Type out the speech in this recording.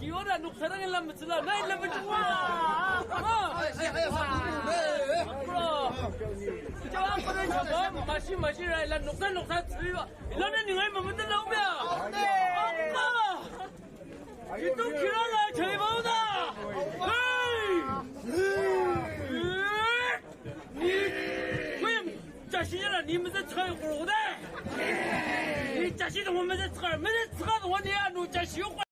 几碗啊？六三的你们不吃啦？那你们吃哇！啊！哎哎哎呀！哎！啊！叫啊！不能抢啊！不买新不买新来，来六三六三吃哇！你们女孩子买不买老表？好嘞！啊！你都吃了，来吃包子！好嘞！你，喂，假期来了，你们在厕所呢？你假期在我们这厕，没在厕所，你啊，你假期又回。